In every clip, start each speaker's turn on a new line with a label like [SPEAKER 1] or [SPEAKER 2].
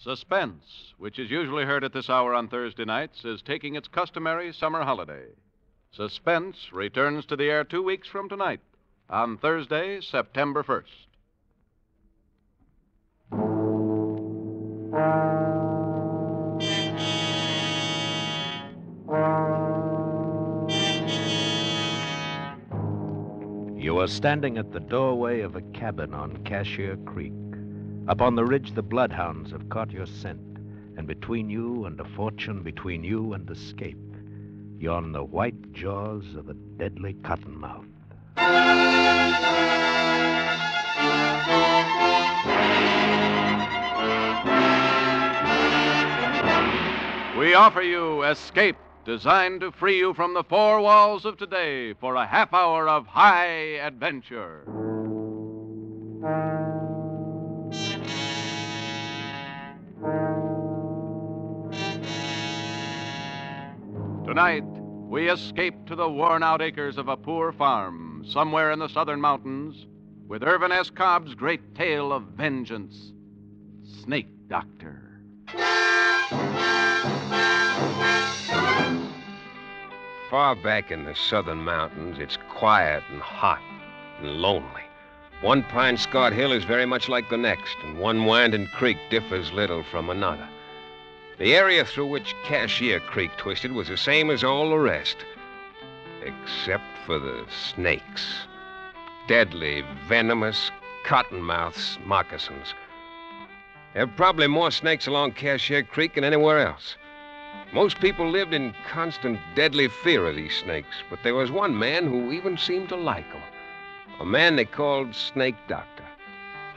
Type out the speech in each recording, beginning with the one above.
[SPEAKER 1] Suspense, which is usually heard at this hour on Thursday nights, is taking its customary summer holiday. Suspense returns to the air two weeks from tonight, on Thursday, September 1st.
[SPEAKER 2] You are standing at the doorway of a cabin on Cashier Creek. Up on the ridge, the bloodhounds have caught your scent, and between you and a fortune, between you and escape, yawn the white jaws of a deadly cottonmouth.
[SPEAKER 1] We offer you Escape, designed to free you from the four walls of today for a half hour of high adventure. Tonight, we escape to the worn out acres of a poor farm somewhere in the southern mountains with Irvin S. Cobb's great tale of vengeance Snake Doctor.
[SPEAKER 3] Far back in the southern mountains, it's quiet and hot and lonely. One pine scarred hill is very much like the next, and one winding creek differs little from another. The area through which Cashier Creek twisted was the same as all the rest, except for the snakes. Deadly, venomous, cottonmouths moccasins. There are probably more snakes along Cashier Creek than anywhere else. Most people lived in constant deadly fear of these snakes, but there was one man who even seemed to like them. A man they called Snake Doctor.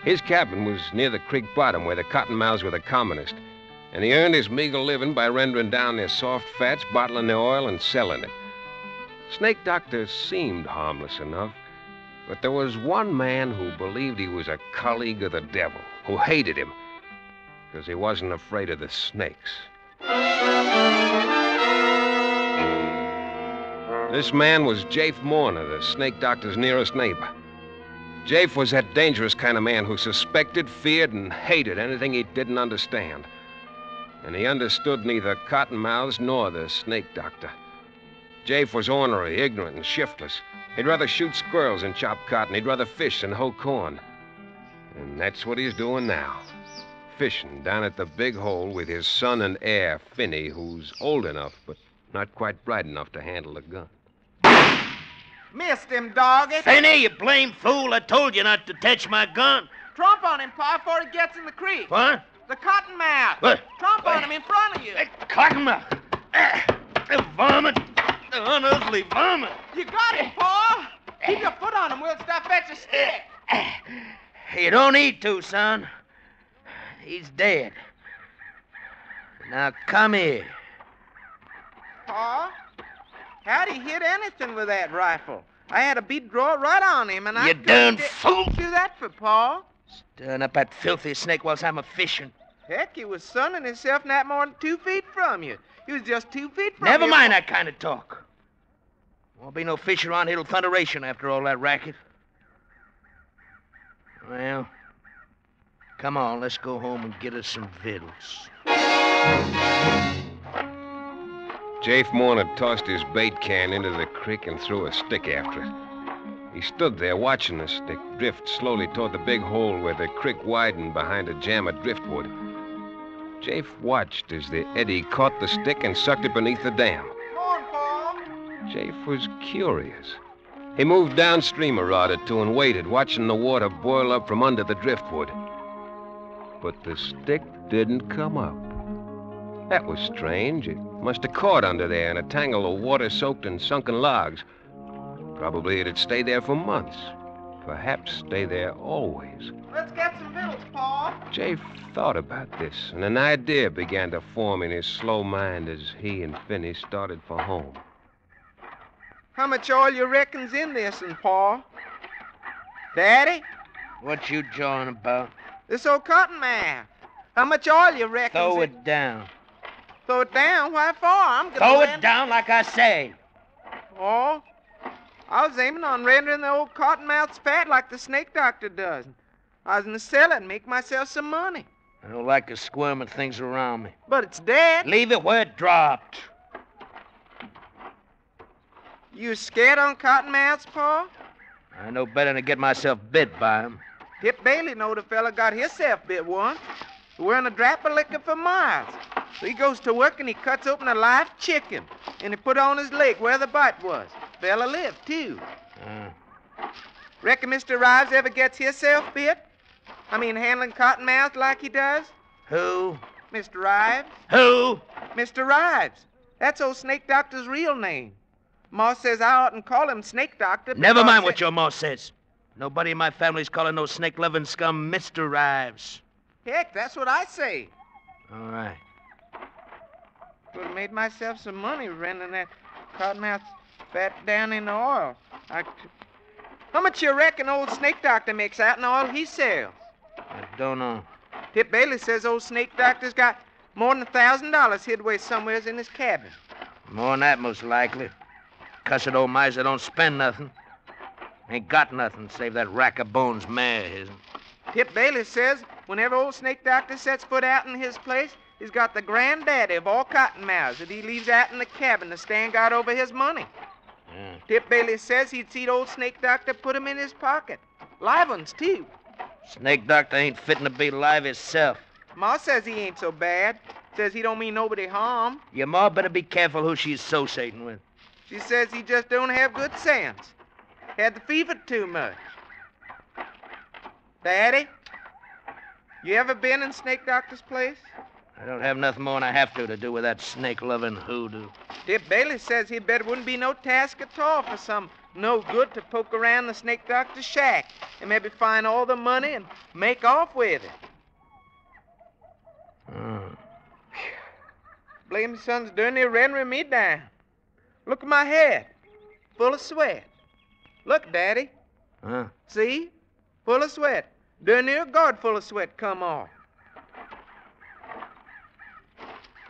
[SPEAKER 3] His cabin was near the creek bottom where the cottonmouths were the commonest, and he earned his meager living by rendering down their soft fats, bottling the oil, and selling it. Snake Doctor seemed harmless enough, but there was one man who believed he was a colleague of the devil, who hated him, because he wasn't afraid of the snakes. This man was Jafe Morner, the snake doctor's nearest neighbor. Jafe was that dangerous kind of man who suspected, feared, and hated anything he didn't understand. And he understood neither cottonmouths nor the snake doctor. Jafe was ornery, ignorant, and shiftless. He'd rather shoot squirrels than chop cotton. He'd rather fish than hoe corn. And that's what he's doing now. Fishing down at the big hole with his son and heir, Finney, who's old enough, but not quite bright enough to handle a gun.
[SPEAKER 4] Missed him, doggy.
[SPEAKER 5] Finney, you blame fool. I told you not to touch my gun.
[SPEAKER 4] Trump on him, Pa, before he gets in the creek.
[SPEAKER 5] What?
[SPEAKER 4] The cottonmouth.
[SPEAKER 5] What?
[SPEAKER 4] Trump on him in front of you.
[SPEAKER 5] Hey, Cottonmouth. The eh, varmint. The unearthly varmint.
[SPEAKER 4] You got him, Pa. Keep your foot on him whilst I fetch a stick.
[SPEAKER 5] You don't need to, son. He's dead. Now come here.
[SPEAKER 4] Pa, how'd he hit anything with that rifle? I had a bead draw right on him, and I
[SPEAKER 5] You darn fool.
[SPEAKER 4] Do that for Pa.
[SPEAKER 5] Stirring up that filthy snake whilst I'm a fishing.
[SPEAKER 4] Heck, he was sunning himself not more than two feet from you. He was just two feet from
[SPEAKER 5] Never
[SPEAKER 4] you.
[SPEAKER 5] mind that kind of talk. Won't be no fish around here till thunderation after all that racket. Well, come on, let's go home and get us some victuals.
[SPEAKER 3] Jafe had tossed his bait can into the creek and threw a stick after it. He stood there watching the stick drift slowly toward the big hole where the creek widened behind a jam of driftwood. Jafe watched as the eddy caught the stick and sucked it beneath the dam. Jafe was curious. He moved downstream a rod or two and waited, watching the water boil up from under the driftwood. But the stick didn't come up. That was strange. It must have caught under there in a tangle of water soaked and sunken logs. Probably it had stayed there for months. Perhaps stay there always.
[SPEAKER 4] Let's get some victuals, Pa.
[SPEAKER 3] Jafe thought about this, and an idea began to form in his slow mind as he and Finney started for home.
[SPEAKER 4] How much oil you reckon's in this, and Pa? Daddy,
[SPEAKER 5] What you jawing about?
[SPEAKER 4] this old cotton man. How much oil you reckon's
[SPEAKER 5] Throw
[SPEAKER 4] in-
[SPEAKER 5] it down.
[SPEAKER 4] Throw it down? Why for? I'm gonna
[SPEAKER 5] Throw it down like I say.
[SPEAKER 4] Oh, I was aiming on rendering the old cottonmouths fat like the snake doctor does. I was gonna sell it and make myself some money.
[SPEAKER 5] I don't like the squirming things around me.
[SPEAKER 4] But it's dead.
[SPEAKER 5] Leave it where it dropped.
[SPEAKER 4] You scared on Cottonmouth's paw?
[SPEAKER 5] I know better than to get myself bit by him.
[SPEAKER 4] Tip Bailey know the fella got himself bit once. Wearing a drapper liquor for miles. So he goes to work and he cuts open a live chicken. And he put on his leg where the bite was. Fella lived, too.
[SPEAKER 5] Uh,
[SPEAKER 4] Reckon Mr. Rives ever gets himself bit? I mean, handling Cottonmouth like he does?
[SPEAKER 5] who?
[SPEAKER 4] Mr. Rives?
[SPEAKER 5] Who?
[SPEAKER 4] Mr. Rives. That's old Snake Doctor's real name. Ma says I oughtn't call him Snake Doctor.
[SPEAKER 5] Never mind what your ma says. Nobody in my family's calling no snake loving scum Mr. Rives.
[SPEAKER 4] Heck, that's what I say.
[SPEAKER 5] All right.
[SPEAKER 4] Would have made myself some money renting that cottonmouth fat down in the oil. I How much you reckon old Snake Doctor makes out in all he sells?
[SPEAKER 5] I don't know.
[SPEAKER 4] Tip Bailey says old Snake Doctor's got more than a thousand dollars hid away somewheres in his cabin.
[SPEAKER 5] More than that, most likely. Cussed old miser don't spend nothing. Ain't got nothing save that rack of bones mare of his'n.
[SPEAKER 4] Tip Bailey says whenever old Snake Doctor sets foot out in his place, he's got the granddaddy of all cottonmouths that he leaves out in the cabin to stand guard over his money.
[SPEAKER 5] Yeah.
[SPEAKER 4] Tip Bailey says he'd seen old Snake Doctor put 'em in his pocket. Live ones, too.
[SPEAKER 5] Snake doctor ain't fitting to be live himself.
[SPEAKER 4] Ma says he ain't so bad. Says he don't mean nobody harm.
[SPEAKER 5] Your ma better be careful who she's associating with.
[SPEAKER 4] She says he just don't have good sense. Had the fever too much. Daddy, you ever been in Snake Doctor's place?
[SPEAKER 5] I don't have nothing more than I have to to do with that snake loving hoodoo.
[SPEAKER 4] Tip Bailey says he bet it wouldn't be no task at all for some no good to poke around the Snake Doctor's shack and maybe find all the money and make off with it.
[SPEAKER 5] Hmm.
[SPEAKER 4] Blame son's near rendering me down. Look at my head, full of sweat. Look, Daddy,
[SPEAKER 5] Huh?
[SPEAKER 4] see? Full of sweat. Darn near a guard full of sweat come off.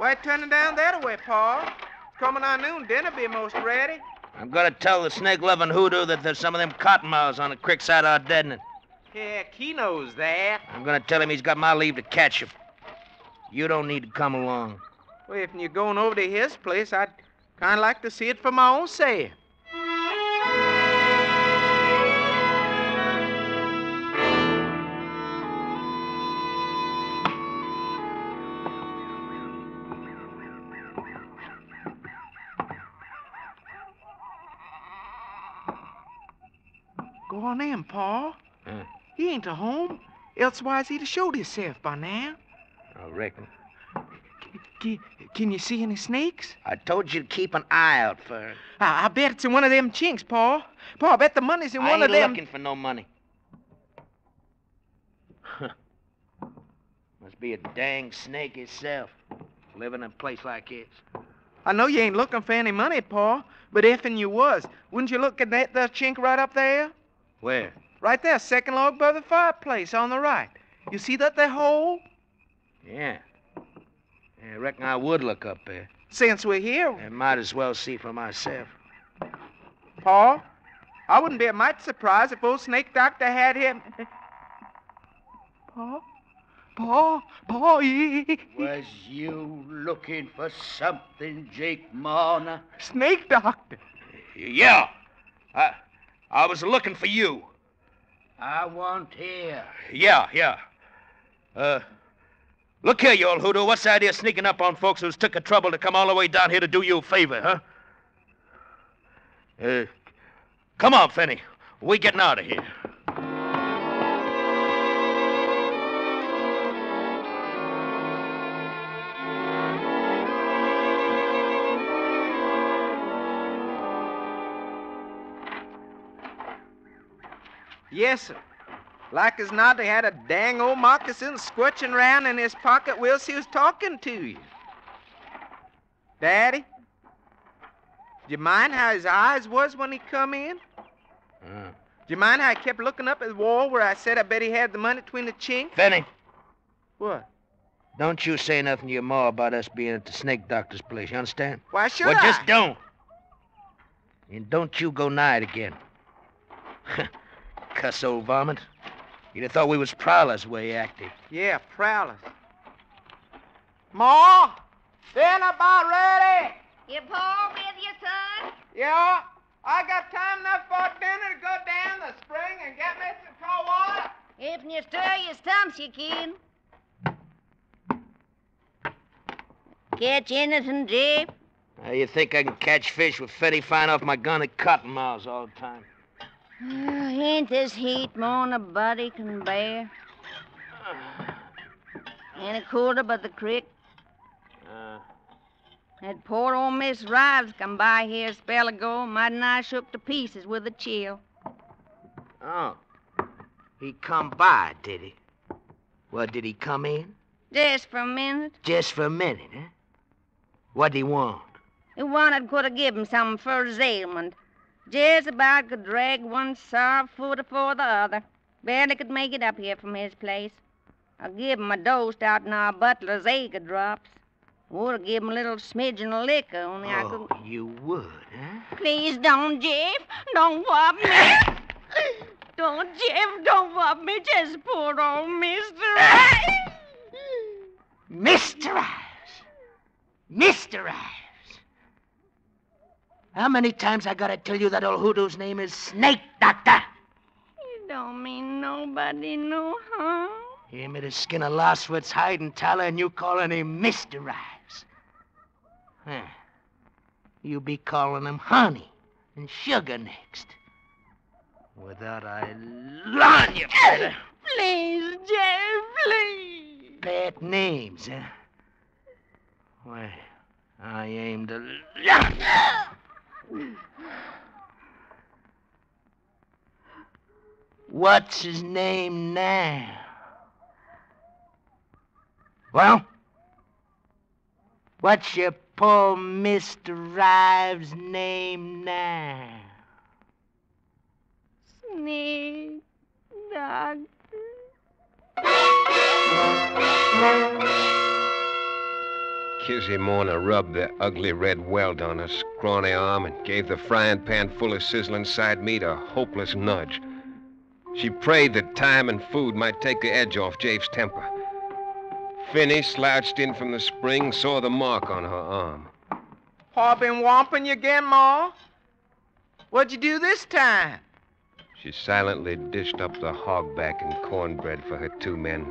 [SPEAKER 4] Why turning down that way, Pa? Coming on noon, dinner be most ready.
[SPEAKER 5] I'm gonna tell the snake loving hoodoo that there's some of them cottonmouths on the creek side of our deadening.
[SPEAKER 4] He knows that.
[SPEAKER 5] I'm gonna tell him he's got my leave to catch him. You don't need to come along.
[SPEAKER 4] Well, if you're going over to his place, I'd kind of like to see it for my own say. On in, Pa.
[SPEAKER 5] Huh?
[SPEAKER 4] He ain't a home. Elsewise, he to have showed himself by now.
[SPEAKER 5] I reckon.
[SPEAKER 4] Can, can you see any snakes?
[SPEAKER 5] I told you to keep an eye out for her.
[SPEAKER 4] I, I bet it's in one of them chinks, Pa. Pa, I bet the money's in
[SPEAKER 5] I
[SPEAKER 4] one of them.
[SPEAKER 5] I ain't looking for no money. Must be a dang snake itself, living in a place like this.
[SPEAKER 4] I know you ain't looking for any money, Pa, but if and you was, wouldn't you look at that there chink right up there?
[SPEAKER 5] Where?
[SPEAKER 4] Right there, second log by the fireplace on the right. You see that there hole?
[SPEAKER 5] Yeah. yeah. I reckon I would look up there.
[SPEAKER 4] Since we're here,
[SPEAKER 5] I might as well see for myself.
[SPEAKER 4] Paul, I wouldn't be a mite surprised if old Snake Doctor had him. Paul? Paul? Pa? he-
[SPEAKER 6] Was you looking for something, Jake Marner?
[SPEAKER 4] Snake Doctor.
[SPEAKER 5] Yeah. I, I was looking for you.
[SPEAKER 6] I want here.
[SPEAKER 5] Yeah, yeah. Uh, look here, you old hoodoo. What's the idea of sneaking up on folks who's took the trouble to come all the way down here to do you a favor, huh? Uh, come on, Finney. We getting out of here.
[SPEAKER 4] Yes, sir. Like as not, he had a dang old moccasin squirching round in his pocket whilst he was talking to you. Daddy, do you mind how his eyes was when he come in?
[SPEAKER 5] Uh,
[SPEAKER 4] Do you mind how I kept looking up at the wall where I said I bet he had the money between the chinks?
[SPEAKER 5] Finney,
[SPEAKER 4] What?
[SPEAKER 5] don't you say nothing to your ma about us being at the snake doctor's place. You understand?
[SPEAKER 4] Why should
[SPEAKER 5] well,
[SPEAKER 4] I?
[SPEAKER 5] just don't. And don't you go nigh it again. Cuss old varmint. You'd have thought we was prowlers way you acted.
[SPEAKER 4] Yeah, prowlers. Ma, dinner about ready.
[SPEAKER 7] Your Paul with you, son?
[SPEAKER 4] Yeah, I got time enough for dinner to go down the spring and get me some cold water.
[SPEAKER 7] If you stir your stumps, you can. Catch anything, Jeff?
[SPEAKER 5] Now, you think I can catch fish with Fetty fine off my gun at cottonmouths all the time?
[SPEAKER 7] Oh, ain't this heat more'n a body can bear? Ain't Any cooler but the creek?
[SPEAKER 5] Uh,
[SPEAKER 7] That poor old Miss Rives come by here a spell ago, mighty nigh shook to pieces with a chill.
[SPEAKER 5] oh. He come by, did he? Well, did he come in?
[SPEAKER 7] Just for a minute.
[SPEAKER 5] Just for a minute, huh? What'd he want?
[SPEAKER 7] He wanted could have given him something for his ailment. Just about could drag one sour foot afore the other. Barely could make it up here from his place. I give him a dose out in our butler's acre drops. Would have given him a little smidgen of liquor, only I
[SPEAKER 5] Oh,
[SPEAKER 7] could.
[SPEAKER 5] you would, huh?
[SPEAKER 7] Please don't, Jeff. Don't whop me. don't, Jeff. Don't whop me. Just poor old Mister.
[SPEAKER 5] Mr. Ives! Mr. Ives! How many times I gotta tell you that old hoodoo's name is Snake Doctor?
[SPEAKER 7] you don't mean nobody no harm.
[SPEAKER 5] He made a skin of Lostwood's hide and tallow, and you calling him Mr. Ives. Huh. You be calling him honey and sugar next. Without I lawn you.
[SPEAKER 7] Please, Jeff, please.
[SPEAKER 5] Bad names, huh? Why, I aim to. What's his name now? Well? What's your poor Mr. Rives' name now?
[SPEAKER 7] Snake doctor.
[SPEAKER 3] Kizzy Mona rubbed the ugly red welt on her scrawny arm and gave the frying pan full of sizzling side meat a hopeless nudge. She prayed that time and food might take the edge off Jabe's temper. Finney slouched in from the spring, saw the mark on her arm.
[SPEAKER 4] Pa been whomping you again, Ma? What'd you do this time?
[SPEAKER 3] She silently dished up the hogback and cornbread for her two men.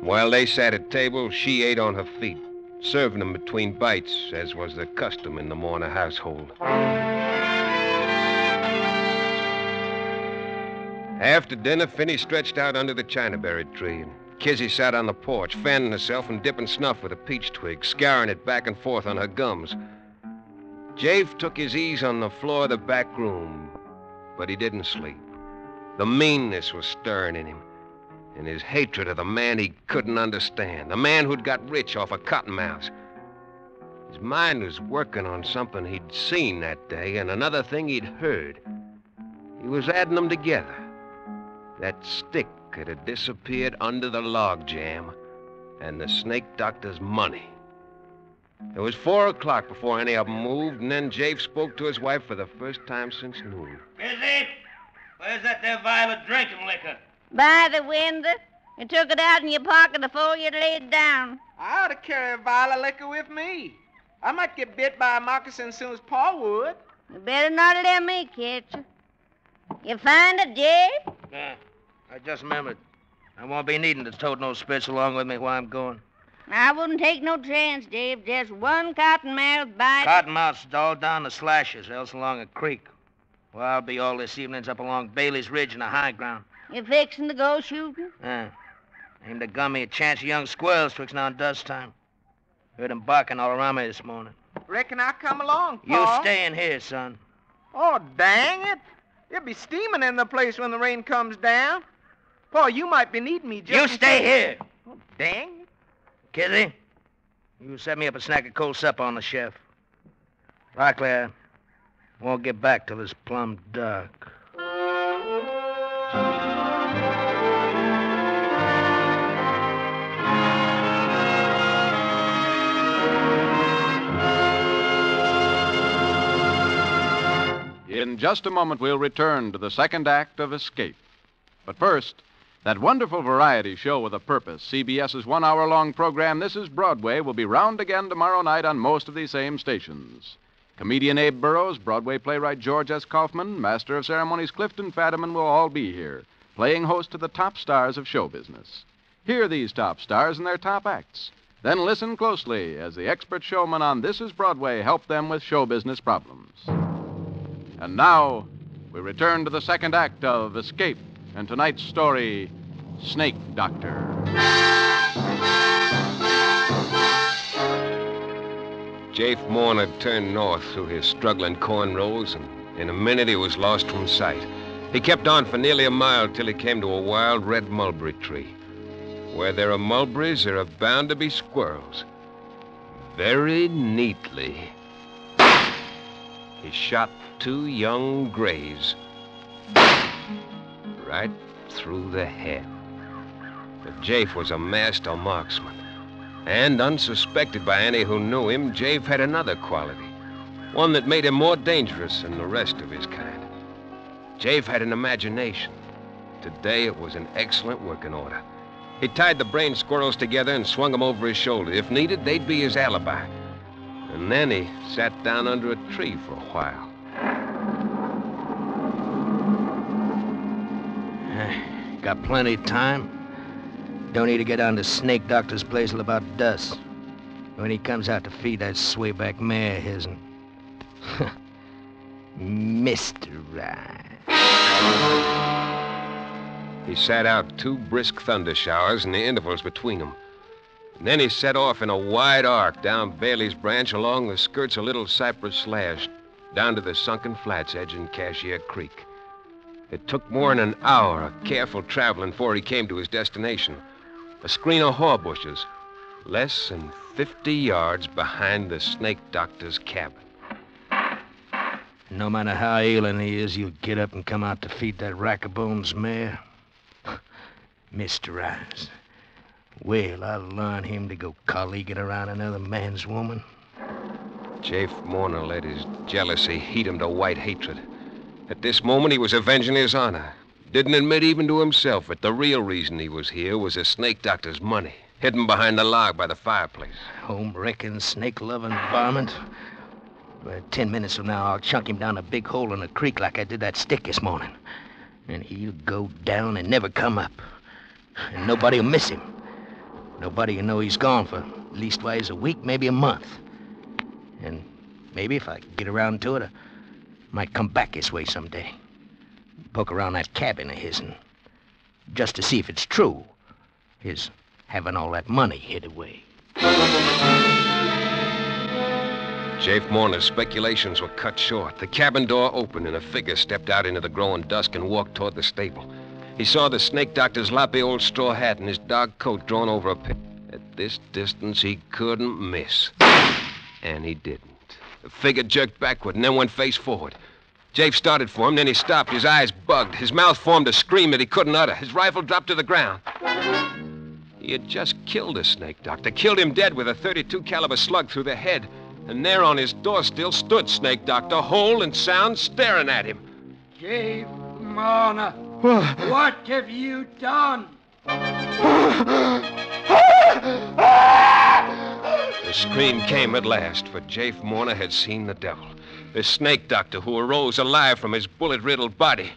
[SPEAKER 3] While they sat at table, she ate on her feet, serving them between bites, as was the custom in the Morner household. After dinner, Finney stretched out under the chinaberry tree, and Kizzy sat on the porch, fanning herself and dipping snuff with a peach twig, scouring it back and forth on her gums. Jave took his ease on the floor of the back room, but he didn't sleep. The meanness was stirring in him, and his hatred of the man he couldn't understand, the man who'd got rich off of cottonmouths. His mind was working on something he'd seen that day and another thing he'd heard. He was adding them together. That stick that had disappeared under the log jam, and the snake doctor's money. It was four o'clock before any of them moved, and then Jave spoke to his wife for the first time since noon.
[SPEAKER 5] Busy? Where's that there vial of drinking liquor?
[SPEAKER 7] By the window. You took it out in your pocket before you laid down.
[SPEAKER 4] I ought to carry a vial of liquor with me. I might get bit by a moccasin as soon as Paul would.
[SPEAKER 7] You better not let me catch you. You find it, Jeff?
[SPEAKER 5] Yeah, I just remembered. I won't be needing to tote no spits along with me while I'm going.
[SPEAKER 7] I wouldn't take no chance, Dave. Just one cottonmouth bite.
[SPEAKER 5] Cottonmouth's all down the slashes, else along a creek. Well, I'll be all this evening's up along Bailey's Ridge in the high ground.
[SPEAKER 7] You fixing to go shooting?
[SPEAKER 5] Yeah. Aim to gun me a chance of young squirrels twixt now and dust time. Heard 'em barking all around me this morning.
[SPEAKER 4] Reckon I'll come along,
[SPEAKER 5] You stay in here, son.
[SPEAKER 4] Oh, dang it. It'll be steaming in the place when the rain comes down. Pa, you might be needing me just...
[SPEAKER 5] You stay here.
[SPEAKER 4] Oh, dang it.
[SPEAKER 5] Kizzy, you set me up a snack of cold supper on the chef. Likely I won't get back till it's plumb dark. Uh.
[SPEAKER 1] In just a moment, we'll return to the second act of Escape. But first, That wonderful variety show with a purpose, CBS's one hour long program, This is Broadway, will be round again tomorrow night on most of these same stations. Comedian Abe Burrows, Broadway playwright George S. Kaufman, Master of Ceremonies Clifton Fadiman will all be here, playing host to the top stars of show business. Hear these top stars and their top acts. Then listen closely as the expert showmen on This is Broadway help them with show business problems. And now, we return to the second act of Escape and tonight's story Snake Doctor.
[SPEAKER 3] Jafe Morn had turned north through his struggling corn rows, and in a minute he was lost from sight. He kept on for nearly a mile till he came to a wild red mulberry tree. Where there are mulberries, there are bound to be squirrels. Very neatly, he shot two young grays right through the head. But Jafe was a master marksman. And unsuspected by any who knew him, Jafe had another quality. One that made him more dangerous than the rest of his kind. Jafe had an imagination. Today it was in excellent working order. He tied the brain squirrels together and swung them over his shoulder. If needed, they'd be his alibi. And then he sat down under a tree for a while.
[SPEAKER 5] Got plenty of time. Don't need to get down to Snake Doctor's place till about dusk. When he comes out to feed that swayback mare of his. and- Mr. Ryan.
[SPEAKER 3] He sat out two brisk thunder showers and the intervals between them. And then he set off in a wide arc down Bailey's Branch along the skirts of Little Cypress Slash, down to the sunken flats edging Cashier Creek. It took more than an hour of careful traveling before he came to his destination. A screen of haw bushes, less than 50 yards behind the snake doctor's cabin.
[SPEAKER 5] No matter how ailing he is, he'll get up and come out to feed that rackabone's mare. Mr. Eyes. Well, I'll learn him to go colleaguing around another man's woman.
[SPEAKER 3] Jafe Morner let his jealousy heat him to white hatred. At this moment, he was avenging his honor. Didn't admit even to himself that the real reason he was here was the snake doctor's money, hidden behind the log by the fireplace.
[SPEAKER 5] Home wrecking, snake loving varmint. Well, ten minutes from now, I'll chunk him down a big hole in the creek like I did that stick this morning. And he'll go down and never come up. And nobody'll miss him. Nobody'll know he's gone for leastwise a week, maybe a month. And maybe if I get around to it, I might come back this way someday. Poke around that cabin of his and Just to see if it's true. His having all that money hid away.
[SPEAKER 3] Jafe Morner's speculations were cut short. The cabin door opened and a figure stepped out into the growing dusk and walked toward the stable. He saw the snake doctor's loppy old straw hat and his dark coat drawn over a pit. At this distance, he couldn't miss. And he didn't. The figure jerked backward and then went face forward. Jafe started for him, then he stopped. His eyes bugged. His mouth formed a scream that he couldn't utter. His rifle dropped to the ground. He had just killed a snake doctor, killed him dead with a 32 caliber slug through the head. And there on his door still stood Snake Doctor, whole and sound, staring at him.
[SPEAKER 6] Dave Marner, what have you done?
[SPEAKER 3] The scream came at last, for Jafe Morner had seen the devil. The snake doctor who arose alive from his bullet riddled body.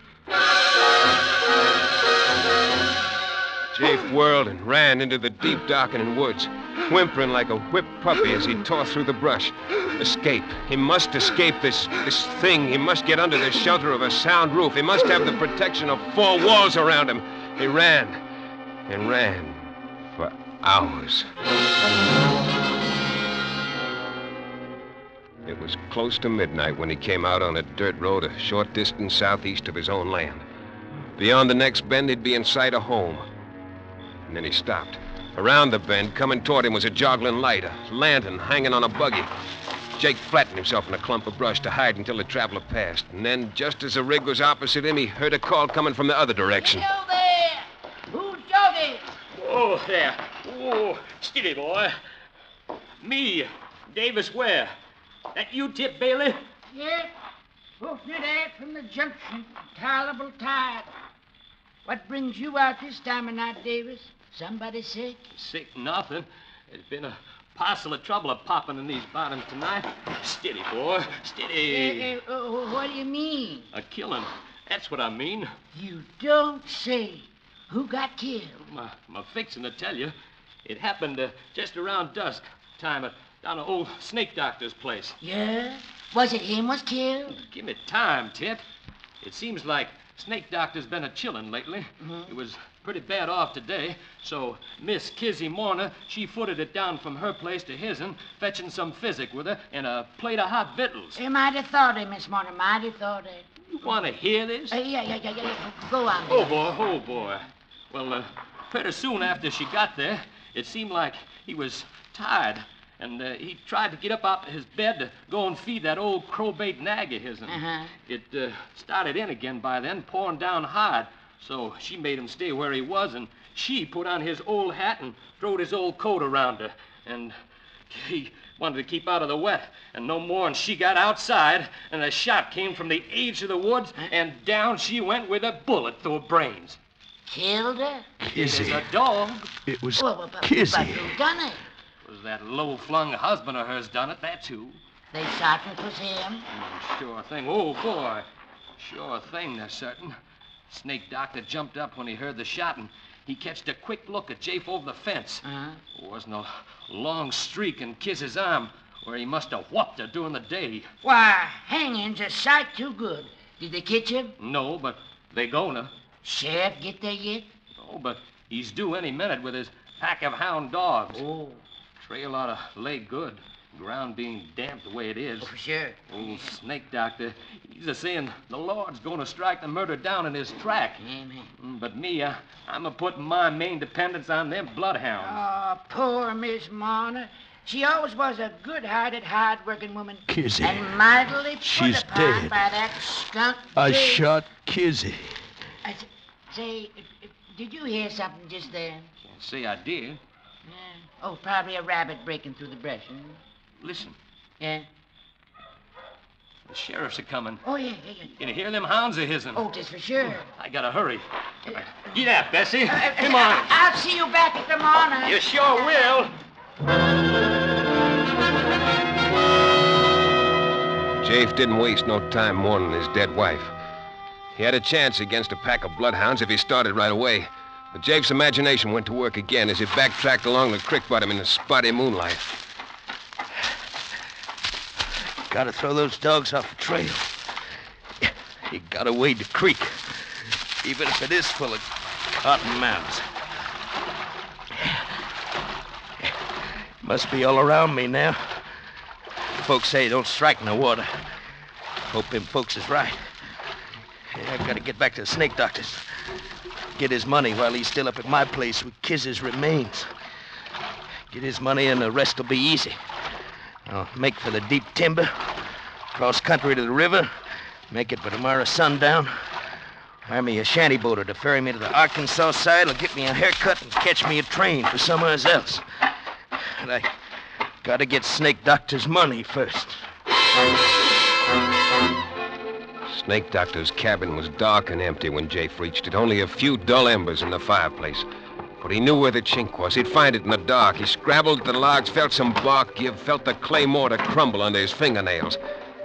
[SPEAKER 3] Jafe whirled and ran into the deep, darkening woods, whimpering like a whipped puppy as he tore through the brush. Escape. He must escape this this thing. He must get under the shelter of a sound roof. He must have the protection of four walls around him. He ran and ran for hours. It was close to midnight when he came out on a dirt road a short distance southeast of his own land. Beyond the next bend, he'd be in sight of home. And then he stopped. Around the bend, coming toward him, was a joggling light, a lantern hanging on a buggy. Jake flattened himself in a clump of brush to hide until the traveler passed. And then, just as the rig was opposite him, he heard a call coming from the other direction.
[SPEAKER 6] Hello there! Who's jogging?
[SPEAKER 8] Oh, there. Oh, steady, boy. Me, Davis Ware. That you, Tip Bailey?
[SPEAKER 6] Yes, posted out from the junction, tolerable tired. What brings you out this time of night, Davis? Somebody sick?
[SPEAKER 8] Sick nothing. There's been a parcel of trouble a popping in these bottoms tonight. Steady, boy. Steady.
[SPEAKER 6] Eh, oh, what do you mean?
[SPEAKER 8] A killing. That's what I mean.
[SPEAKER 6] You don't say. Who got killed?
[SPEAKER 8] My, my fixing to tell you. It happened uh, just around dusk time at down at old snake doctor's place.
[SPEAKER 6] Yeah? Was it him was killed?
[SPEAKER 8] Give me time, Tip. It seems like Snake Doctor's been a chillin' lately.
[SPEAKER 6] Mhm.
[SPEAKER 8] He was pretty bad off today, so Miss Kizzy Morner, she footed it down from her place to his'n, fetching some physic with her and a plate of hot victuals.
[SPEAKER 6] You might have thought it, Miss Morton. Might have thought it.
[SPEAKER 8] You want to hear this?
[SPEAKER 6] Uh, yeah, yeah, yeah, yeah. Go on.
[SPEAKER 8] Oh, boy, oh, boy. Well, uh, pretty soon after she got there, it seemed like he was tired, and uh, he tried to get up out of his bed to go and feed that old crowbait nag of his'n.
[SPEAKER 6] Uh-huh.
[SPEAKER 8] It uh, started in again by then, pouring down hard. So she made him stay where he was, and she put on his old hat and throwed his old coat around her. And he wanted to keep out of the wet. And no more, and she got outside, and a shot came from the edge of the woods, and down she went with a bullet through her brains.
[SPEAKER 6] Killed her?
[SPEAKER 8] It is a dog.
[SPEAKER 2] It was
[SPEAKER 6] Well, but, but,
[SPEAKER 2] Kizzy.
[SPEAKER 6] but who done it?
[SPEAKER 8] Was that low-flung husband of hers done it? That's who.
[SPEAKER 6] They certain 'twas him.
[SPEAKER 8] Oh, sure thing. Oh, boy. Sure thing, they're certain. Snake Doctor jumped up when he heard the shot, and he catched a quick look at Jafe over the fence.
[SPEAKER 6] Uh-huh.
[SPEAKER 8] There wasn't a long streak in Kiz's arm where he must have whopped her during the day.
[SPEAKER 6] Why, hanging's a sight too good. Did they catch him?
[SPEAKER 8] No, but they gonna.
[SPEAKER 6] Sheriff get there yet?
[SPEAKER 8] Oh, but he's due any minute with his pack of hound dogs.
[SPEAKER 6] Oh,
[SPEAKER 8] Trail ought to lay good. Ground being damp the way it is.
[SPEAKER 6] for sure.
[SPEAKER 8] Old snake doctor, he's a saying the Lord's gonna strike the murder down in his track.
[SPEAKER 6] Amen.
[SPEAKER 8] Mm, But me, uh, I'm a putting my main dependence on them bloodhounds.
[SPEAKER 6] Oh, poor Miss Marner. She always was a good-hearted, hard-working woman.
[SPEAKER 2] Kizzy.
[SPEAKER 6] And mightily put
[SPEAKER 2] She's
[SPEAKER 6] upon
[SPEAKER 2] dead.
[SPEAKER 6] by that skunk.
[SPEAKER 2] I
[SPEAKER 6] Jake.
[SPEAKER 2] shot Kizzy.
[SPEAKER 6] I s- say, did you hear something just then?
[SPEAKER 8] Can't say I did.
[SPEAKER 6] Yeah. Oh, probably a rabbit breaking through the brush. Huh?
[SPEAKER 8] Listen,
[SPEAKER 6] Yeah.
[SPEAKER 8] the sheriffs are coming.
[SPEAKER 6] Oh, yeah, yeah, yeah.
[SPEAKER 8] Can you hear them hounds of his'n?
[SPEAKER 6] Oh, just for sure.
[SPEAKER 8] I gotta hurry. Get out, Bessie.
[SPEAKER 6] Uh, uh,
[SPEAKER 8] Come on.
[SPEAKER 6] I'll see you back at the morning.
[SPEAKER 8] You sure will.
[SPEAKER 3] Jafe didn't waste no time mourning his dead wife. He had a chance against a pack of bloodhounds if he started right away. But Jafe's imagination went to work again as he backtracked along the creek bottom in the spotty moonlight.
[SPEAKER 5] Gotta throw those dogs off the trail. You gotta wade the creek, even if it is full of cotton mounds. Must be all around me now. Folks say don't strike no water. Hope them folks is right. Yeah, I gotta get back to the snake doctor's. Get his money while he's still up at my place with Kiz's remains. Get his money and the rest will be easy. I'll make for the deep timber, cross country to the river, make it by tomorrow sundown. Hire me a shanty boater to ferry me to the Arkansas side. Will get me a haircut and catch me a train for somewhere else. But I gotta get Snake Doctor's money first.
[SPEAKER 3] Snake Doctor's cabin was dark and empty when Jafe reached it, only a few dull embers in the fireplace. But he knew where the chink was. He'd find it in the dark. He scrabbled at the logs, felt some bark give, felt the clay mortar crumble under his fingernails.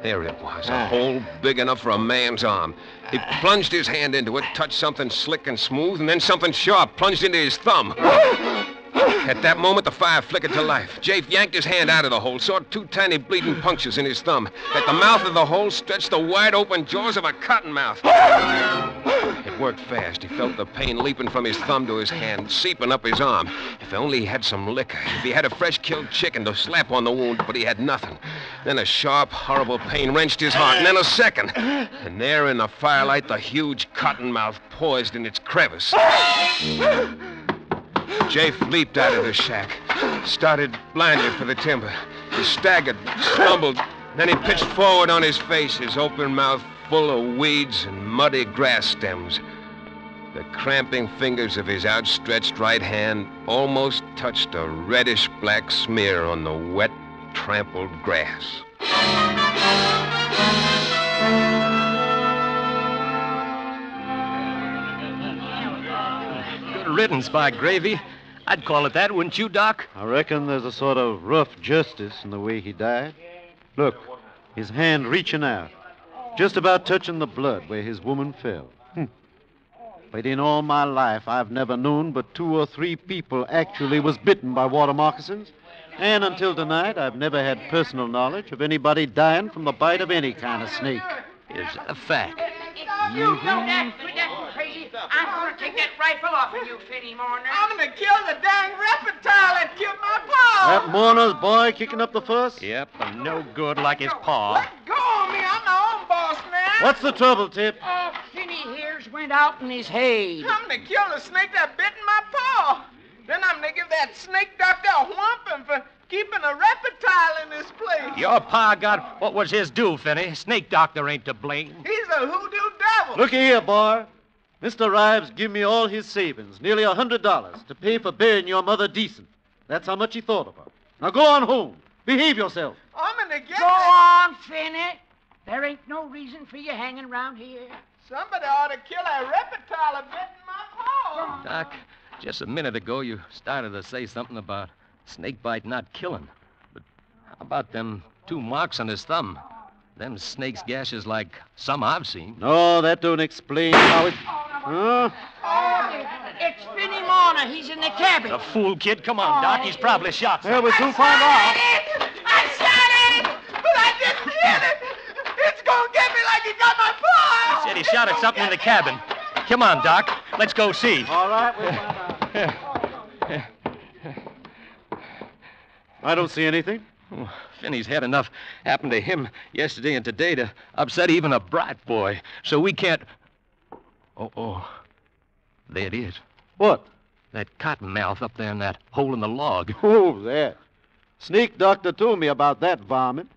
[SPEAKER 3] There it was, a
[SPEAKER 5] Ah.
[SPEAKER 3] hole big enough for a man's arm. He plunged his hand into it, touched something slick and smooth, and then something sharp plunged into his thumb. At that moment, the fire flickered to life. Jafe yanked his hand out of the hole, saw two tiny bleeding punctures in his thumb. At the mouth of the hole stretched the wide open jaws of a cottonmouth. Worked fast. He felt the pain leaping from his thumb to his hand, seeping up his arm. If only he had some liquor. If he had a fresh killed chicken to slap on the wound, but he had nothing. Then a sharp, horrible pain wrenched his heart, and then a second. And there in the firelight, the huge cottonmouth poised in its crevice. Jafe leaped out of the shack, started blindly for the timber. He staggered, stumbled, then he pitched forward on his face, his open mouth full of weeds and muddy grass stems. The cramping fingers of his outstretched right hand almost touched a reddish black smear on the wet, trampled grass.
[SPEAKER 8] Good riddance, by gravy. I'd call it that, wouldn't you, Doc?
[SPEAKER 9] I reckon there's a sort of rough justice in the way he died. Look, his hand reaching out, just about touching the blood where his woman fell. Hmm. But in all my life, I've never known but two or three people actually was bitten by water moccasins. And until tonight, I've never had personal knowledge of anybody dying from the bite of any kind of snake.
[SPEAKER 8] Is that a fact?
[SPEAKER 10] You know that, that crazy. I'm gonna take that rifle off of you, Finney Morner.
[SPEAKER 4] I'm gonna kill the dang reptile that killed my pa.
[SPEAKER 9] That Mourner's boy kicking up the fuss?
[SPEAKER 8] Yep, and no good like his paw.
[SPEAKER 4] Let go of me. I'm my own boss now.
[SPEAKER 9] What's the trouble, Tip?
[SPEAKER 10] Oh, Finney here's went out in his head.
[SPEAKER 4] I'm gonna kill the snake that bit my paw. Then I'm gonna give that snake doctor a whumping for keeping a reptile in this place.
[SPEAKER 8] Your pa got what was his due, Finney. Snake doctor ain't to blame.
[SPEAKER 4] He's a hoodoo devil.
[SPEAKER 9] Looky here, boy. Mr. Rives give me all his savings, nearly a hundred dollars, to pay for burying your mother decent. That's how much he thought of her. Now go on home. Behave yourself.
[SPEAKER 4] I'm gonna get
[SPEAKER 10] Go
[SPEAKER 4] that-
[SPEAKER 10] on, Finney. There ain't no reason for you hanging around here.
[SPEAKER 4] Somebody ought to kill that reptile that bit in my paw.
[SPEAKER 8] Doc, just a minute ago you started to say something about snake bite not killing. But how about them two marks on his thumb? Them snake's gashes like some I've seen.
[SPEAKER 9] No, that don't explain how it. Huh?
[SPEAKER 10] Oh, it's Finney Morner. He's in the cabin.
[SPEAKER 8] The fool kid, come on, Doc. He's probably shot.
[SPEAKER 9] Well, we soon find out.
[SPEAKER 4] I shot it, but I didn't hit it. It's gonna get me like he got my paw.
[SPEAKER 8] Said he shot at something in the cabin. Come on, Doc. Let's go see.
[SPEAKER 9] All right, we'll find out. I don't see anything.
[SPEAKER 8] Oh, Finney's had enough happen to him yesterday and today to upset even a bright boy. So we can't. Oh, oh. There it is.
[SPEAKER 9] What?
[SPEAKER 8] That cottonmouth up there in that hole in the log.
[SPEAKER 9] Oh, that. Sneak doctor told me about that varmint.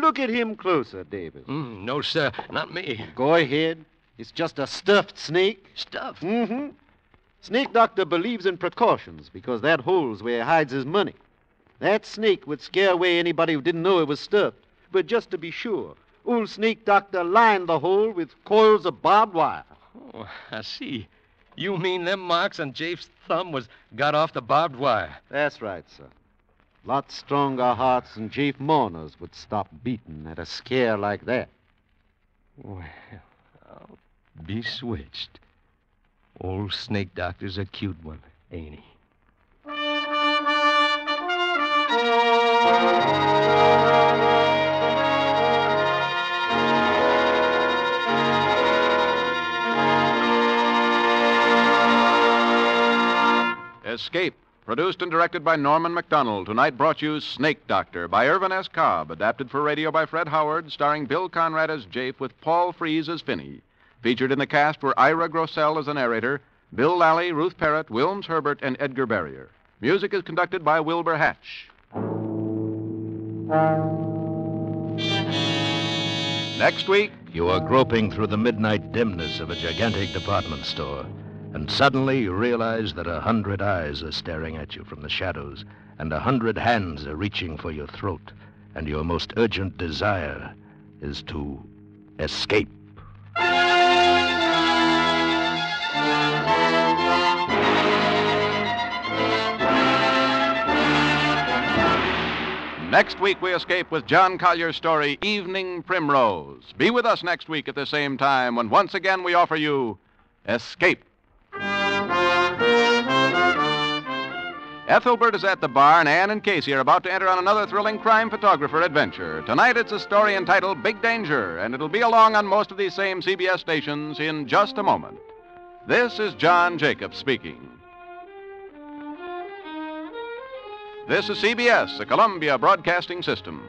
[SPEAKER 9] Look at him closer, Davis.
[SPEAKER 8] Mm, no, sir. Not me.
[SPEAKER 9] Go ahead. It's just a stuffed snake.
[SPEAKER 8] Stuff.
[SPEAKER 9] Mm-hmm. Snake doctor believes in precautions because that hole's where he hides his money. That snake would scare away anybody who didn't know it was stuffed. But just to be sure, old snake doctor lined the hole with coils of barbed wire.
[SPEAKER 8] Oh, I see. You mean them marks on Jafe's thumb was got off the barbed wire?
[SPEAKER 9] That's right, sir. Lot stronger hearts than Chief Mourners would stop beating at a scare like that.
[SPEAKER 8] Well, I'll be switched. Old snake doctor's a cute one, ain't he?
[SPEAKER 1] Escape, produced and directed by Norman Macdonnell. Tonight brought you Snake Doctor by Irvin S. Cobb, adapted for radio by Fred Howard, starring Bill Conrad as Jafe with Paul Frees as Finney. Featured in the cast were Ira Grossel as the narrator, Bill Lally, Ruth Perrott, Wilms Herbert, and Edgar Barrier. Music is conducted by Wilbur Hatch. Next week,
[SPEAKER 2] You are groping through the midnight dimness of a gigantic department store, and suddenly you realize that a hundred eyes are staring at you from the shadows, and a hundred hands are reaching for your throat, and your most urgent desire is to escape.
[SPEAKER 1] Next week, we escape with John Collier's story, Evening Primrose. Be with us next week at the same time when once again we offer you Escape. Ethelbert is at the bar, and Anne and Casey are about to enter on another thrilling crime photographer adventure. Tonight, it's a story entitled Big Danger, and it'll be along on most of these same CBS stations in just a moment. This is John Jacobs speaking. This is CBS, the Columbia Broadcasting System.